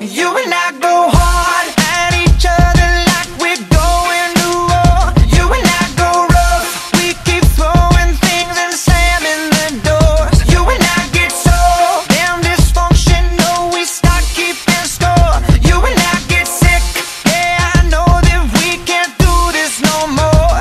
You and I go